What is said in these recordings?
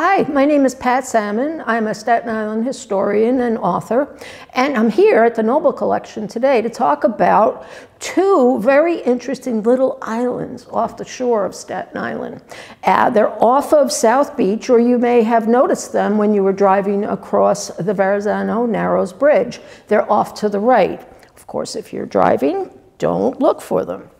Hi, my name is Pat Salmon. I'm a Staten Island historian and author, and I'm here at the Noble Collection today to talk about two very interesting little islands off the shore of Staten Island. Uh, they're off of South Beach, or you may have noticed them when you were driving across the Verrazano Narrows Bridge. They're off to the right. Of course, if you're driving, don't look for them.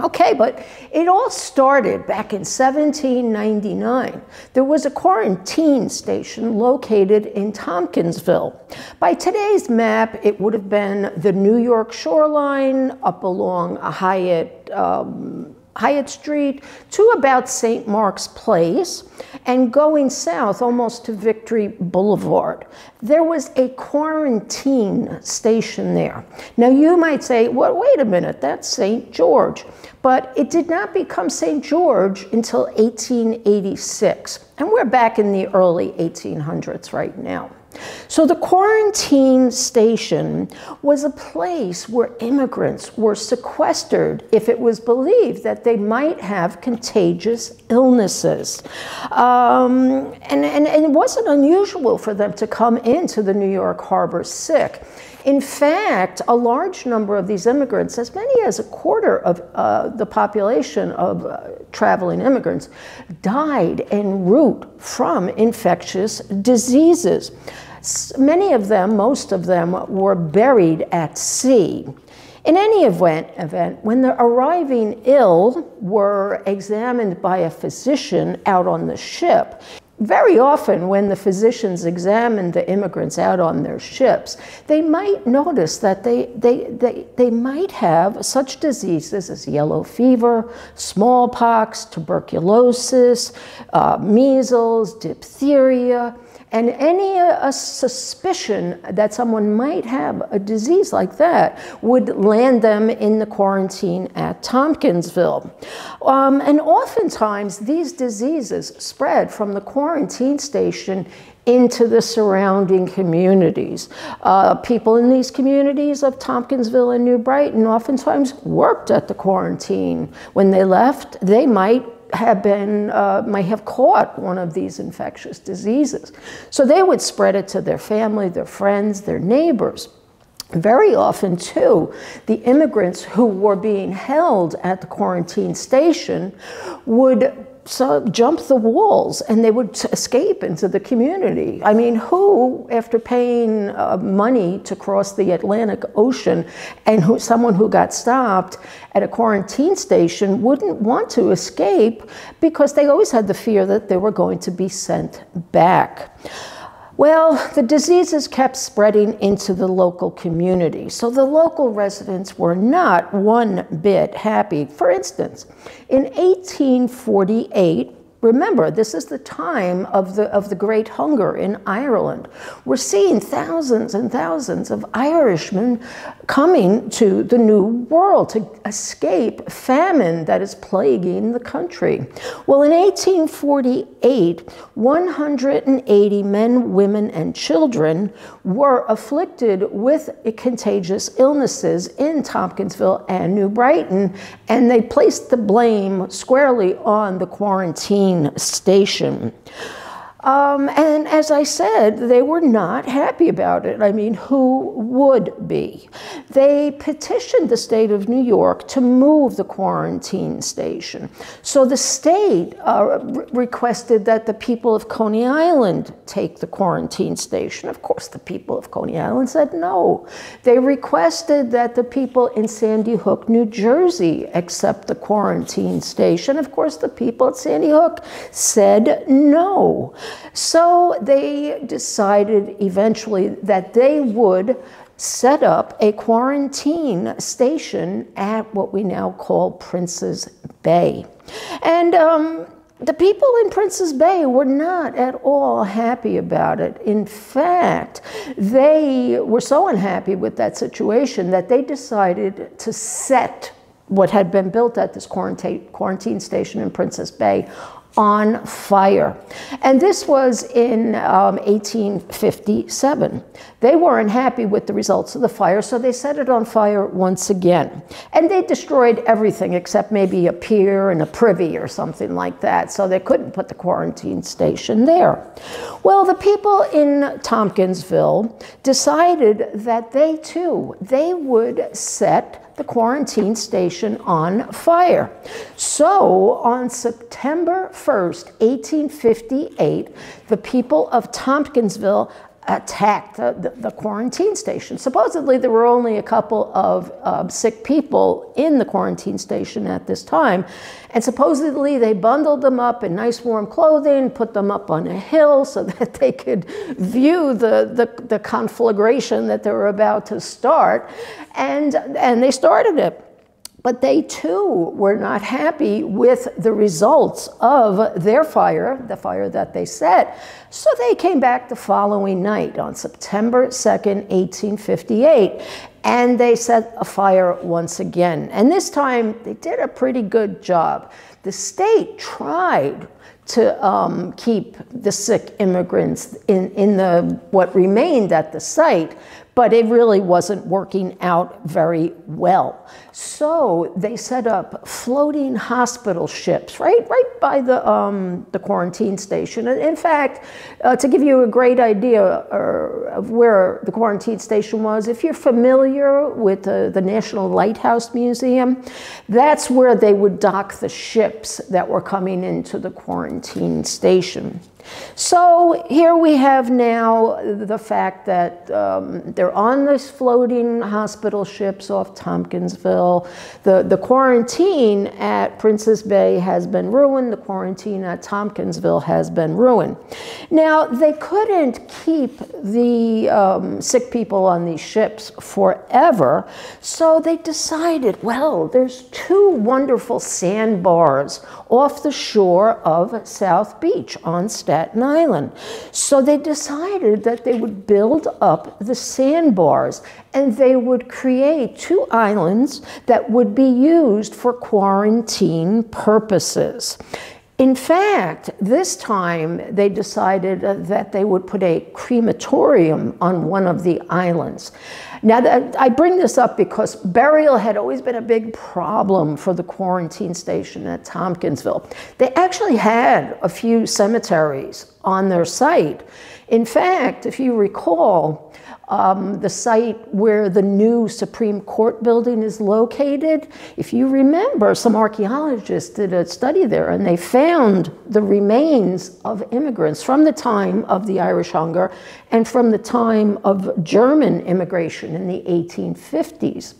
Okay, but it all started back in 1799. There was a quarantine station located in Tompkinsville. By today's map, it would have been the New York shoreline up along a Hyatt um, Hyatt Street to about St. Mark's Place and going south almost to Victory Boulevard. There was a quarantine station there. Now you might say, well, wait a minute, that's St. George. But it did not become St. George until 1886. And we're back in the early 1800s right now. So the quarantine station was a place where immigrants were sequestered if it was believed that they might have contagious illnesses. Um, and, and, and it wasn't unusual for them to come into the New York harbor sick. In fact, a large number of these immigrants, as many as a quarter of uh, the population of uh, traveling immigrants, died en route from infectious diseases. Many of them, most of them, were buried at sea. In any event, event, when the arriving ill were examined by a physician out on the ship, very often, when the physicians examine the immigrants out on their ships, they might notice that they, they, they, they might have such diseases as yellow fever, smallpox, tuberculosis, uh, measles, diphtheria, and any uh, suspicion that someone might have a disease like that would land them in the quarantine at Tompkinsville. Um, and oftentimes these diseases spread from the quarantine station into the surrounding communities. Uh, people in these communities of Tompkinsville and New Brighton oftentimes worked at the quarantine. When they left, they might have been, uh, may have caught one of these infectious diseases. So they would spread it to their family, their friends, their neighbors. Very often, too, the immigrants who were being held at the quarantine station would so jump the walls and they would escape into the community. I mean, who, after paying uh, money to cross the Atlantic Ocean and who, someone who got stopped at a quarantine station wouldn't want to escape because they always had the fear that they were going to be sent back. Well, the diseases kept spreading into the local community, so the local residents were not one bit happy. For instance, in 1848, Remember, this is the time of the, of the Great Hunger in Ireland. We're seeing thousands and thousands of Irishmen coming to the New World to escape famine that is plaguing the country. Well, in 1848, 180 men, women, and children were afflicted with contagious illnesses in Tompkinsville and New Brighton, and they placed the blame squarely on the quarantine station. Um, and as I said, they were not happy about it. I mean, who would be? They petitioned the state of New York to move the quarantine station. So the state uh, re requested that the people of Coney Island take the quarantine station. Of course, the people of Coney Island said no. They requested that the people in Sandy Hook, New Jersey accept the quarantine station. Of course, the people at Sandy Hook said no. So they decided eventually that they would set up a quarantine station at what we now call Prince's Bay. And um, the people in Prince's Bay were not at all happy about it. In fact, they were so unhappy with that situation that they decided to set what had been built at this quarantine, quarantine station in Princess Bay on fire. And this was in um, 1857. They weren't happy with the results of the fire, so they set it on fire once again. And they destroyed everything except maybe a pier and a privy or something like that, so they couldn't put the quarantine station there. Well, the people in Tompkinsville decided that they too, they would set the quarantine station on fire. So on September 1st, 1858, the people of Tompkinsville attacked the, the, the, quarantine station. Supposedly, there were only a couple of uh, sick people in the quarantine station at this time. And supposedly, they bundled them up in nice warm clothing, put them up on a hill so that they could view the, the, the conflagration that they were about to start. And, and they started it. But they too were not happy with the results of their fire, the fire that they set. So they came back the following night on September 2nd, 1858, and they set a fire once again. And this time they did a pretty good job. The state tried to um, keep the sick immigrants in, in the what remained at the site, but it really wasn't working out very well. So they set up floating hospital ships right, right by the, um, the quarantine station. In fact, uh, to give you a great idea uh, of where the quarantine station was, if you're familiar with the National Lighthouse Museum, that's where they would dock the ships that were coming into the quarantine station. So here we have now the fact that um, they're on this floating hospital ships off Tompkinsville. The, the quarantine at Princess Bay has been ruined. The quarantine at Tompkinsville has been ruined. Now, they couldn't keep the um, sick people on these ships forever, so they decided, well, there's two wonderful sandbars off the shore of South Beach on Staten Island. So they decided that they would build up the sandbars and they would create two islands that would be used for quarantine purposes. In fact, this time they decided that they would put a crematorium on one of the islands. Now, I bring this up because burial had always been a big problem for the quarantine station at Tompkinsville. They actually had a few cemeteries on their site. In fact, if you recall, um, the site where the new Supreme Court building is located. If you remember, some archaeologists did a study there and they found the remains of immigrants from the time of the Irish hunger and from the time of German immigration in the 1850s.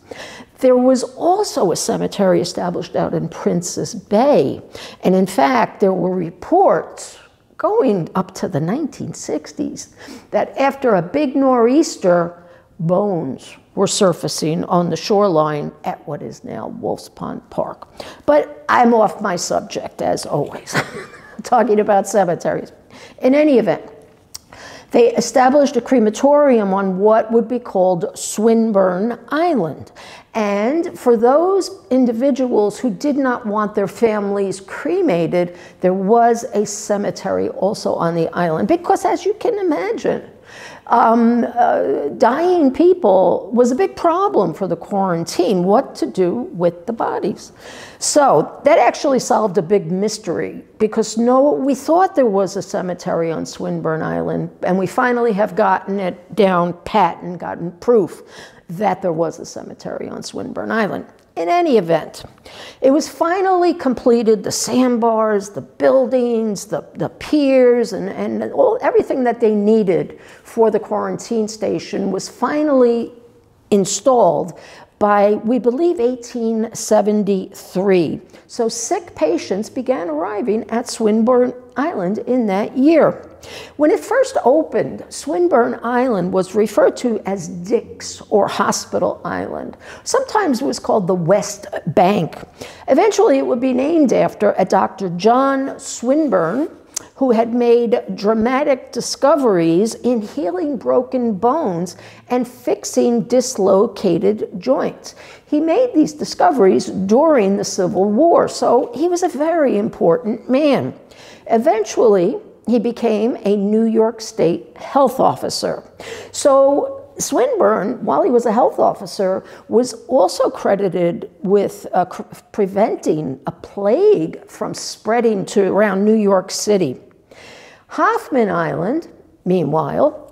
There was also a cemetery established out in Princess Bay. And in fact, there were reports going up to the 1960s, that after a big nor'easter, bones were surfacing on the shoreline at what is now Wolf's Pond Park. But I'm off my subject, as always, talking about cemeteries. In any event, they established a crematorium on what would be called Swinburne Island. And for those individuals who did not want their families cremated, there was a cemetery also on the island. Because as you can imagine, um, uh, dying people was a big problem for the quarantine, what to do with the bodies. So that actually solved a big mystery because no, we thought there was a cemetery on Swinburne Island, and we finally have gotten it down pat and gotten proof that there was a cemetery on Swinburne Island. In any event, it was finally completed, the sandbars, the buildings, the, the piers, and, and all, everything that they needed for the quarantine station was finally installed by, we believe, 1873. So sick patients began arriving at Swinburne Island in that year. When it first opened, Swinburne Island was referred to as Dick's or Hospital Island. Sometimes it was called the West Bank. Eventually, it would be named after a Dr. John Swinburne, who had made dramatic discoveries in healing broken bones and fixing dislocated joints. He made these discoveries during the Civil War, so he was a very important man. Eventually, he became a New York State health officer. So Swinburne, while he was a health officer, was also credited with uh, preventing a plague from spreading to around New York City. Hoffman Island, meanwhile,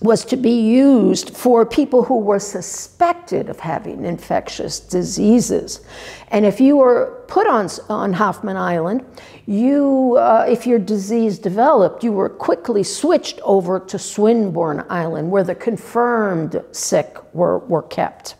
was to be used for people who were suspected of having infectious diseases. And if you were put on, on Hoffman Island, you, uh, if your disease developed, you were quickly switched over to Swinburne Island, where the confirmed sick were, were kept.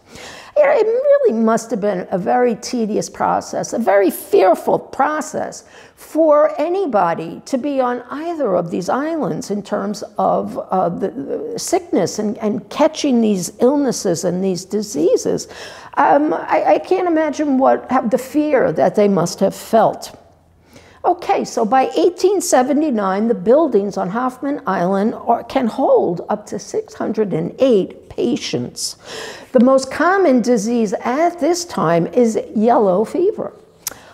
It really must have been a very tedious process, a very fearful process for anybody to be on either of these islands in terms of uh, the sickness and, and, catching these illnesses and these diseases. Um, I, I, can't imagine what the fear that they must have felt. Okay, so by 1879, the buildings on Hoffman Island are, can hold up to 608 patients. The most common disease at this time is yellow fever.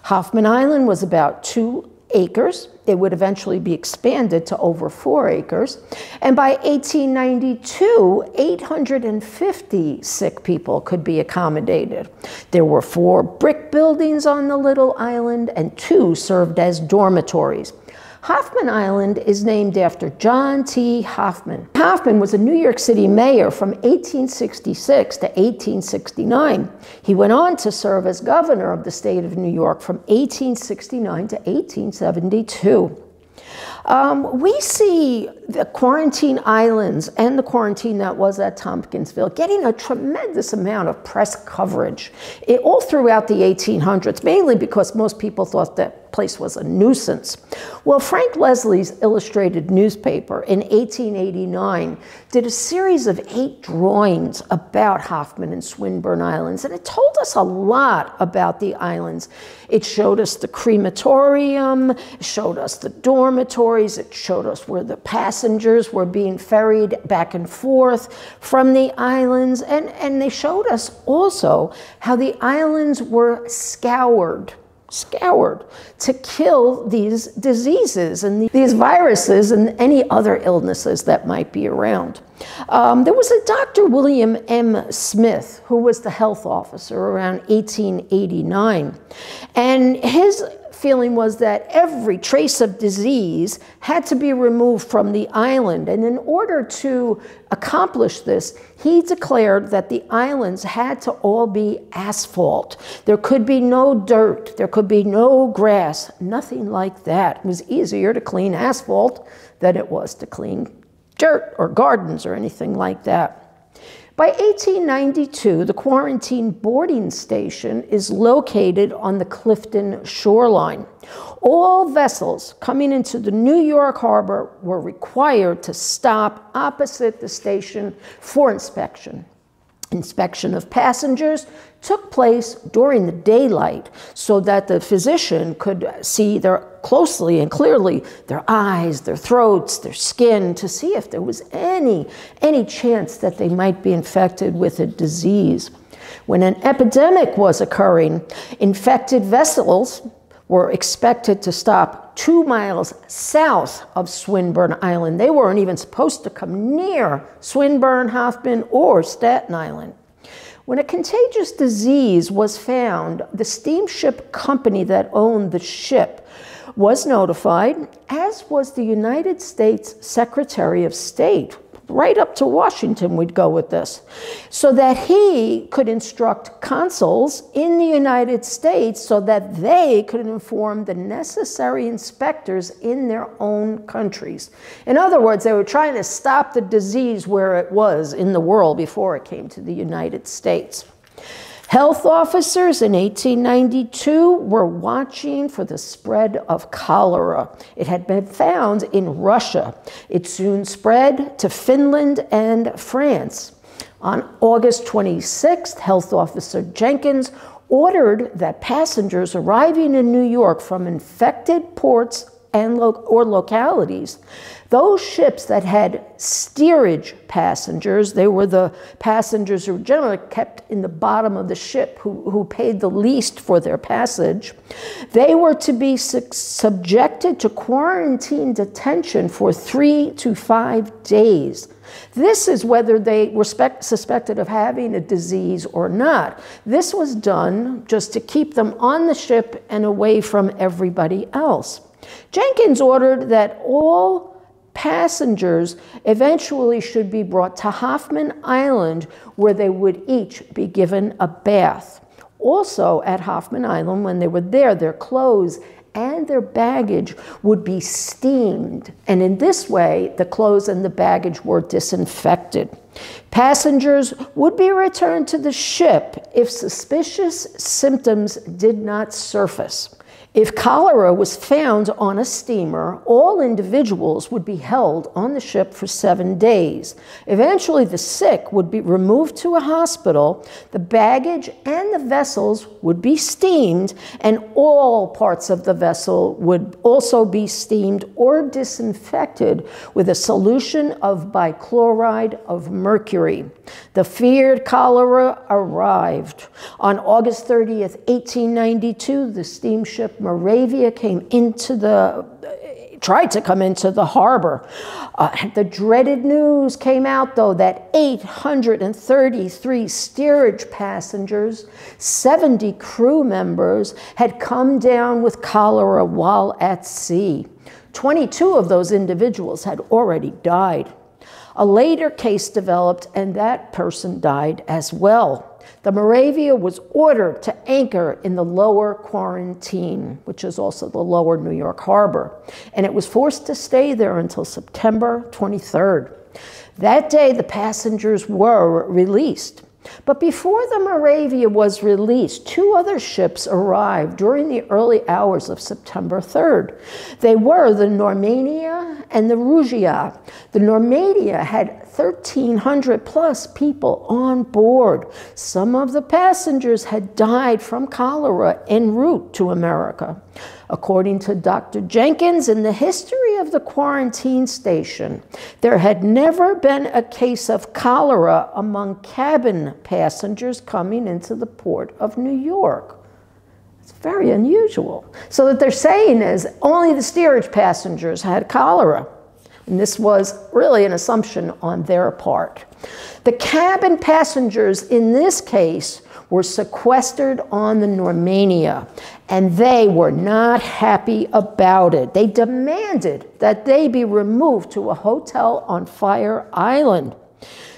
Hoffman Island was about two acres. It would eventually be expanded to over four acres. And by 1892, 850 sick people could be accommodated. There were four brick buildings on the little island, and two served as dormitories. Hoffman Island is named after John T. Hoffman. Hoffman was a New York City mayor from 1866 to 1869. He went on to serve as governor of the state of New York from 1869 to 1872. Um, we see the quarantine islands and the quarantine that was at Tompkinsville getting a tremendous amount of press coverage it, all throughout the 1800s, mainly because most people thought that place was a nuisance. Well, Frank Leslie's illustrated newspaper in 1889 did a series of eight drawings about Hoffman and Swinburne Islands, and it told us a lot about the islands. It showed us the crematorium, showed us the dormitories, it showed us where the passengers were being ferried back and forth from the islands, and, and they showed us also how the islands were scoured scoured to kill these diseases and these viruses and any other illnesses that might be around. Um, there was a Dr. William M. Smith who was the health officer around 1889, and his feeling was that every trace of disease had to be removed from the island. And in order to accomplish this, he declared that the islands had to all be asphalt. There could be no dirt, there could be no grass, nothing like that. It was easier to clean asphalt than it was to clean dirt or gardens or anything like that. By 1892, the quarantine boarding station is located on the Clifton shoreline. All vessels coming into the New York harbor were required to stop opposite the station for inspection. Inspection of passengers took place during the daylight so that the physician could see their closely and clearly their eyes, their throats, their skin to see if there was any any chance that they might be infected with a disease. When an epidemic was occurring, infected vessels were expected to stop two miles south of Swinburne Island. They weren't even supposed to come near Swinburne, Hoffman, or Staten Island. When a contagious disease was found, the steamship company that owned the ship was notified, as was the United States Secretary of State, right up to Washington we'd go with this, so that he could instruct consuls in the United States so that they could inform the necessary inspectors in their own countries. In other words, they were trying to stop the disease where it was in the world before it came to the United States. Health officers in 1892 were watching for the spread of cholera. It had been found in Russia. It soon spread to Finland and France. On August 26th, Health Officer Jenkins ordered that passengers arriving in New York from infected ports and lo or localities. Those ships that had steerage passengers, they were the passengers who were generally kept in the bottom of the ship who, who paid the least for their passage, they were to be su subjected to quarantine detention for three to five days. This is whether they were suspected of having a disease or not. This was done just to keep them on the ship and away from everybody else. Jenkins ordered that all passengers eventually should be brought to Hoffman Island where they would each be given a bath. Also at Hoffman Island, when they were there, their clothes and their baggage would be steamed. And in this way, the clothes and the baggage were disinfected. Passengers would be returned to the ship if suspicious symptoms did not surface. If cholera was found on a steamer, all individuals would be held on the ship for seven days. Eventually, the sick would be removed to a hospital, the baggage and the vessels would be steamed, and all parts of the vessel would also be steamed or disinfected with a solution of bichloride of mercury. The feared cholera arrived. On August 30th, 1892, the steamship Moravia came into the, tried to come into the harbor. Uh, the dreaded news came out, though, that 833 steerage passengers, 70 crew members had come down with cholera while at sea. 22 of those individuals had already died. A later case developed, and that person died as well. The Moravia was ordered to anchor in the lower quarantine, which is also the lower New York harbor, and it was forced to stay there until September 23rd. That day, the passengers were released. But before the Moravia was released, two other ships arrived during the early hours of September 3rd. They were the Normania and the Rugia. The Normania had 1,300 plus people on board. Some of the passengers had died from cholera en route to America. According to Dr. Jenkins, in the history of the quarantine station, there had never been a case of cholera among cabin passengers coming into the port of New York. It's very unusual. So what they're saying is only the steerage passengers had cholera. And this was really an assumption on their part. The cabin passengers in this case were sequestered on the Normania, and they were not happy about it. They demanded that they be removed to a hotel on Fire Island.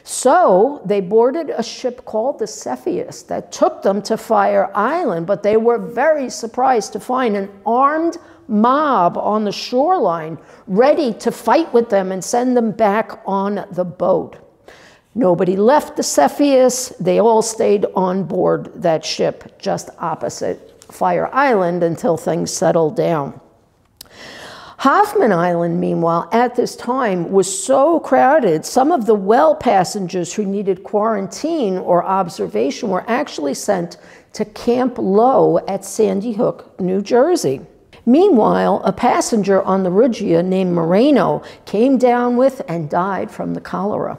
So they boarded a ship called the Cepheus that took them to Fire Island, but they were very surprised to find an armed mob on the shoreline ready to fight with them and send them back on the boat. Nobody left the Cepheus. They all stayed on board that ship just opposite Fire Island until things settled down. Hoffman Island, meanwhile, at this time was so crowded, some of the well passengers who needed quarantine or observation were actually sent to Camp Low at Sandy Hook, New Jersey. Meanwhile, a passenger on the Rugia named Moreno came down with and died from the cholera.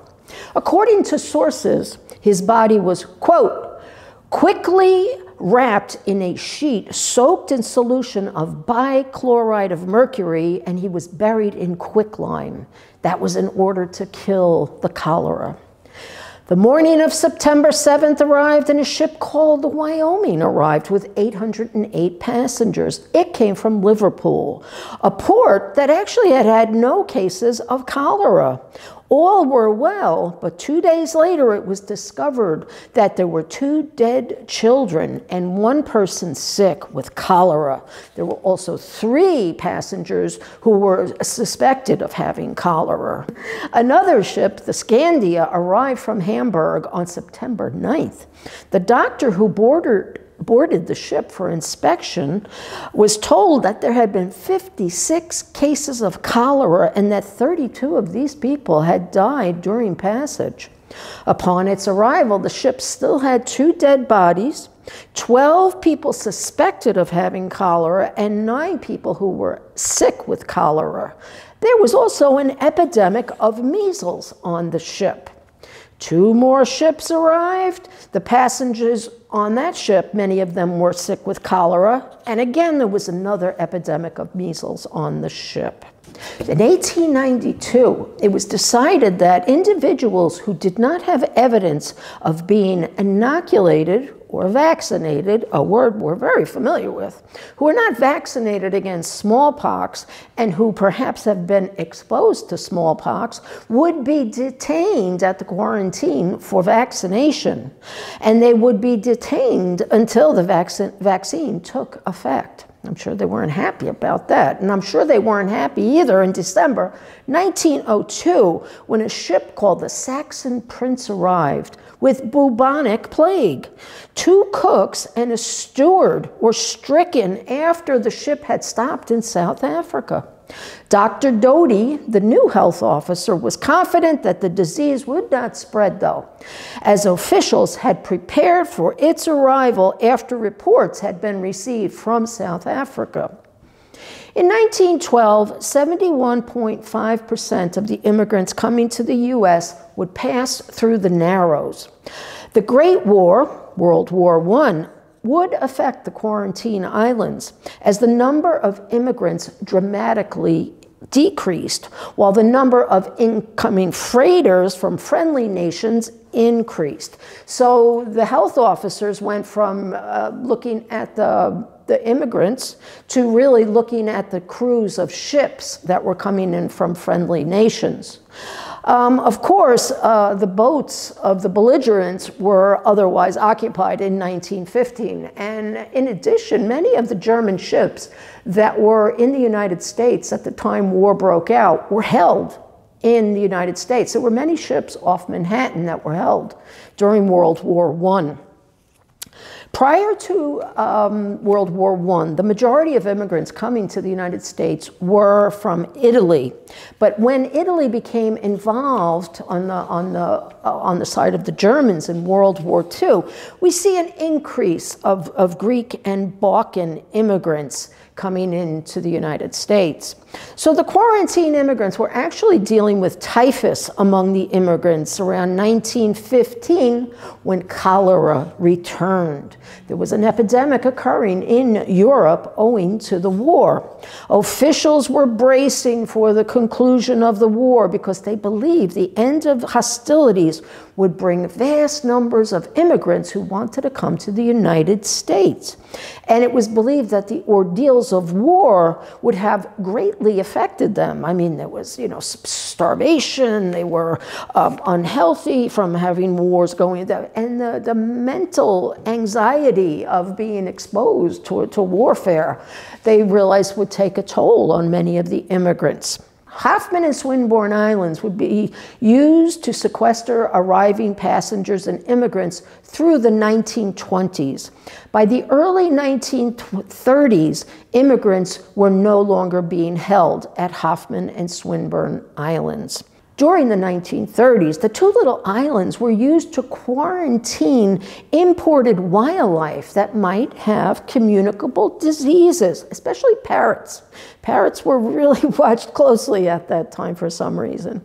According to sources, his body was, quote, quickly wrapped in a sheet soaked in solution of bichloride of mercury, and he was buried in quicklime. That was in order to kill the cholera. The morning of September 7th arrived, and a ship called the Wyoming arrived with 808 passengers. It came from Liverpool, a port that actually had had no cases of cholera. All were well, but two days later it was discovered that there were two dead children and one person sick with cholera. There were also three passengers who were suspected of having cholera. Another ship, the Scandia, arrived from Hamburg on September 9th. The doctor who boarded boarded the ship for inspection was told that there had been 56 cases of cholera and that 32 of these people had died during passage. Upon its arrival, the ship still had two dead bodies, 12 people suspected of having cholera, and nine people who were sick with cholera. There was also an epidemic of measles on the ship. Two more ships arrived. The passengers on that ship, many of them were sick with cholera, and again there was another epidemic of measles on the ship. In 1892, it was decided that individuals who did not have evidence of being inoculated or vaccinated, a word we're very familiar with, who are not vaccinated against smallpox and who perhaps have been exposed to smallpox would be detained at the quarantine for vaccination. And they would be detained until the vaccine, vaccine took effect. I'm sure they weren't happy about that. And I'm sure they weren't happy either in December 1902 when a ship called the Saxon Prince arrived with bubonic plague. Two cooks and a steward were stricken after the ship had stopped in South Africa. Dr. Doty, the new health officer, was confident that the disease would not spread, though, as officials had prepared for its arrival after reports had been received from South Africa. In 1912, 71.5% of the immigrants coming to the U.S. would pass through the Narrows. The Great War, World War I, would affect the quarantine islands as the number of immigrants dramatically decreased, while the number of incoming freighters from friendly nations increased. So the health officers went from uh, looking at the, the immigrants to really looking at the crews of ships that were coming in from friendly nations. Um, of course, uh, the boats of the belligerents were otherwise occupied in 1915. And in addition, many of the German ships that were in the United States at the time war broke out were held in the United States. There were many ships off Manhattan that were held during World War I. Prior to um, World War I, the majority of immigrants coming to the United States were from Italy. But when Italy became involved on the, on the, uh, on the side of the Germans in World War II, we see an increase of, of Greek and Balkan immigrants coming into the United States. So the quarantine immigrants were actually dealing with typhus among the immigrants around 1915 when cholera returned. There was an epidemic occurring in Europe owing to the war. Officials were bracing for the conclusion of the war because they believed the end of hostilities would bring vast numbers of immigrants who wanted to come to the United States. And it was believed that the ordeals of war would have greatly affected them. I mean, there was, you know, starvation, they were um, unhealthy from having wars going, and the, the mental anxiety of being exposed to, to warfare, they realized would take a toll on many of the immigrants. Hoffman and Swinburne Islands would be used to sequester arriving passengers and immigrants through the 1920s. By the early 1930s, immigrants were no longer being held at Hoffman and Swinburne Islands. During the 1930s, the two little islands were used to quarantine imported wildlife that might have communicable diseases, especially parrots. Parrots were really watched closely at that time for some reason.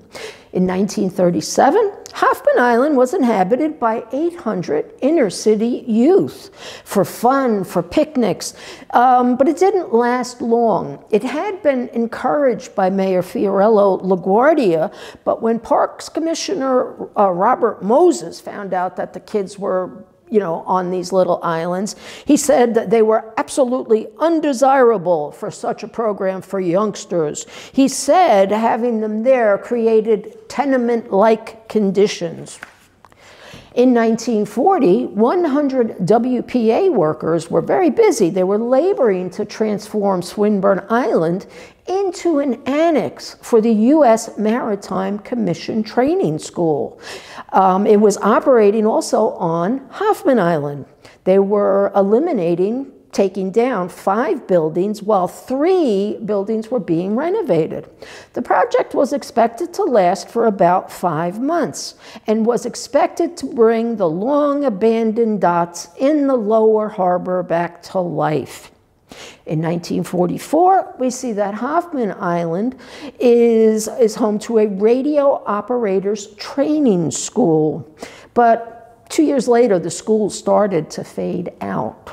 In 1937, Hoffman Island was inhabited by 800 inner city youth for fun, for picnics, um, but it didn't last long. It had been encouraged by Mayor Fiorello LaGuardia, but when Parks Commissioner uh, Robert Moses found out that the kids were you know, on these little islands. He said that they were absolutely undesirable for such a program for youngsters. He said having them there created tenement-like conditions. In 1940, 100 WPA workers were very busy. They were laboring to transform Swinburne Island into an annex for the U.S. Maritime Commission Training School. Um, it was operating also on Hoffman Island. They were eliminating taking down five buildings while three buildings were being renovated. The project was expected to last for about five months and was expected to bring the long abandoned dots in the lower harbor back to life. In 1944, we see that Hoffman Island is, is home to a radio operators training school. But two years later, the school started to fade out.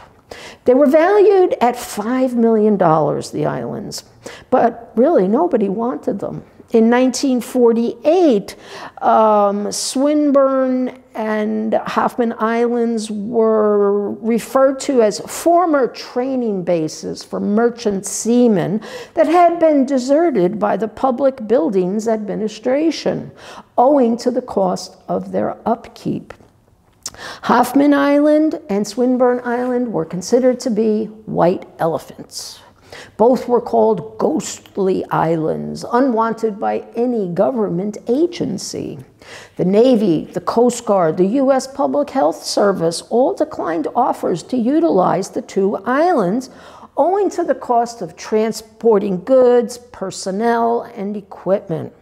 They were valued at $5 million, the islands, but really nobody wanted them. In 1948, um, Swinburne and Hoffman Islands were referred to as former training bases for merchant seamen that had been deserted by the Public Buildings Administration, owing to the cost of their upkeep. Hoffman Island and Swinburne Island were considered to be white elephants. Both were called ghostly islands, unwanted by any government agency. The Navy, the Coast Guard, the U.S. Public Health Service all declined offers to utilize the two islands owing to the cost of transporting goods, personnel, and equipment.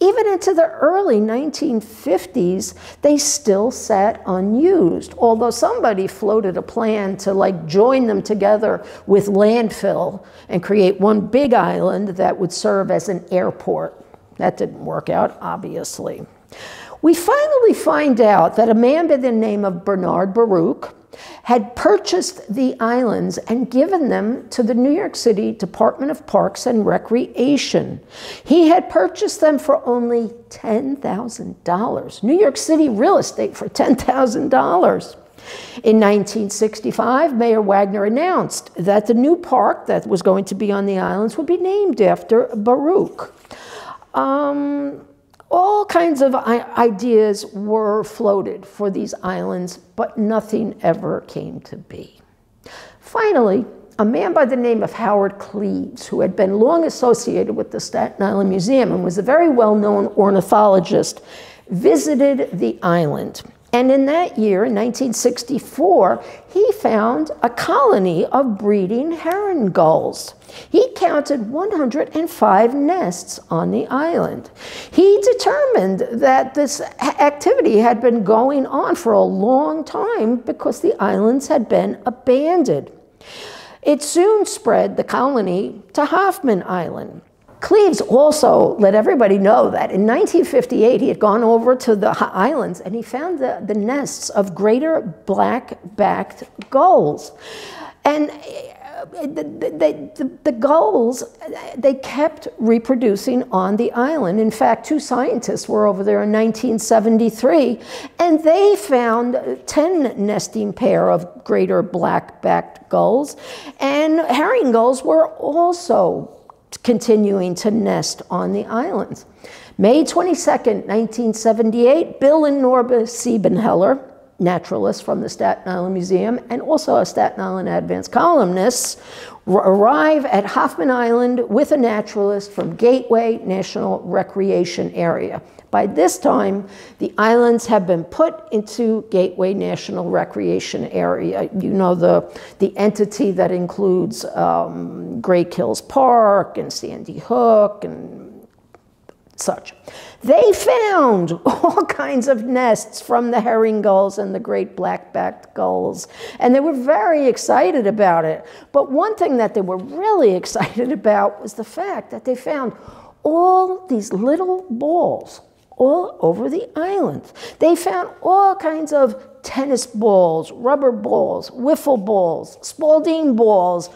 Even into the early 1950s, they still sat unused, although somebody floated a plan to like join them together with landfill and create one big island that would serve as an airport. That didn't work out, obviously. We finally find out that a man by the name of Bernard Baruch had purchased the islands and given them to the New York City Department of Parks and Recreation. He had purchased them for only $10,000. New York City real estate for $10,000. In 1965, Mayor Wagner announced that the new park that was going to be on the islands would be named after Baruch. Um, all kinds of ideas were floated for these islands, but nothing ever came to be. Finally, a man by the name of Howard Cleaves, who had been long associated with the Staten Island Museum and was a very well-known ornithologist, visited the island. And in that year, in 1964, he found a colony of breeding herring gulls. He counted 105 nests on the island. He determined that this activity had been going on for a long time because the islands had been abandoned. It soon spread the colony to Hoffman Island. Cleaves also let everybody know that in 1958 he had gone over to the islands and he found the, the nests of greater black-backed gulls. And uh, the, the, the, gulls, they kept reproducing on the island. In fact, two scientists were over there in 1973, and they found 10 nesting pair of greater black-backed gulls, and herring gulls were also continuing to nest on the islands. May 22nd, 1978, Bill and Norma Siebenheller, naturalists from the Staten Island Museum and also a Staten Island Advance columnists, arrive at Hoffman Island with a naturalist from Gateway National Recreation Area. By this time, the islands have been put into Gateway National Recreation Area. You know, the, the entity that includes um, Great Kills Park and Sandy Hook and such. They found all kinds of nests from the herring gulls and the great black-backed gulls, and they were very excited about it. But one thing that they were really excited about was the fact that they found all these little balls all over the island. They found all kinds of tennis balls, rubber balls, wiffle balls, Spalding balls,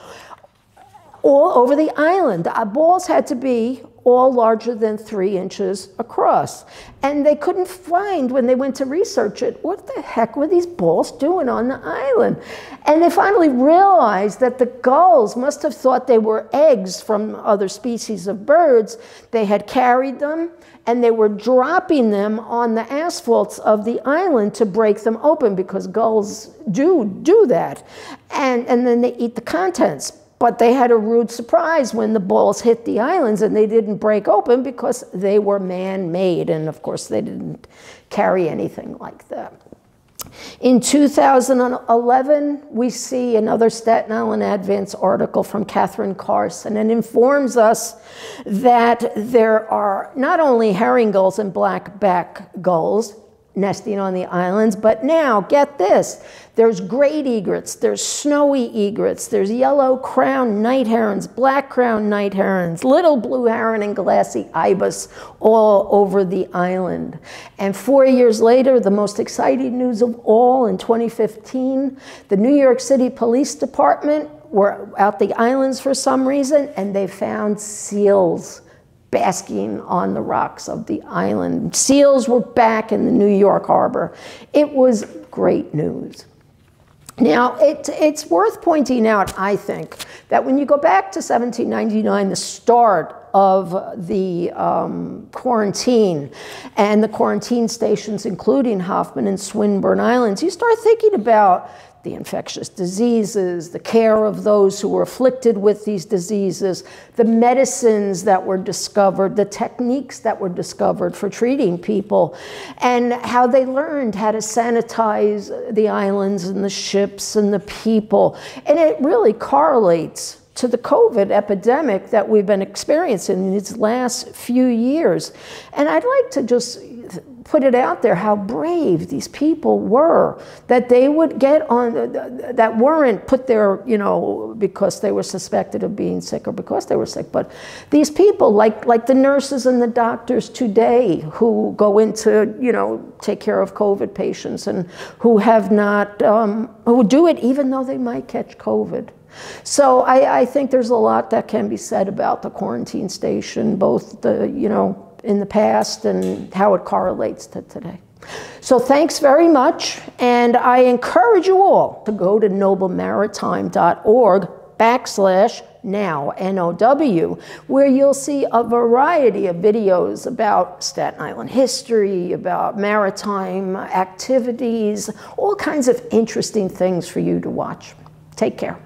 all over the island. The balls had to be all larger than three inches across. And they couldn't find, when they went to research it, what the heck were these balls doing on the island? And they finally realized that the gulls must have thought they were eggs from other species of birds. They had carried them and they were dropping them on the asphalts of the island to break them open because gulls do do that. And, and then they eat the contents. But they had a rude surprise when the balls hit the islands and they didn't break open because they were man-made. And of course, they didn't carry anything like that. In 2011, we see another Staten Island Advance article from Catherine Carson and informs us that there are not only herring gulls and blackback gulls, nesting on the islands. But now, get this there's great egrets, there's snowy egrets, there's yellow crowned night herons, black crowned night herons, little blue heron, and glossy ibis all over the island. And four years later, the most exciting news of all in 2015, the New York City Police Department were out the islands for some reason and they found seals basking on the rocks of the island. Seals were back in the New York harbor. It was great news. Now, it, it's worth pointing out, I think, that when you go back to 1799, the start of the um, quarantine and the quarantine stations, including Hoffman and Swinburne Islands, you start thinking about the infectious diseases, the care of those who were afflicted with these diseases, the medicines that were discovered, the techniques that were discovered for treating people, and how they learned how to sanitize the islands and the ships and the people. And it really correlates to the COVID epidemic that we've been experiencing in these last few years. And I'd like to just put it out there how brave these people were that they would get on that weren't put there you know because they were suspected of being sick or because they were sick. But these people like like the nurses and the doctors today who go into you know take care of covid patients and who have not um, who do it even though they might catch covid. So I, I think there's a lot that can be said about the quarantine station both the you know in the past and how it correlates to today. So thanks very much, and I encourage you all to go to noblemaritime.org backslash now, N-O-W, where you'll see a variety of videos about Staten Island history, about maritime activities, all kinds of interesting things for you to watch. Take care.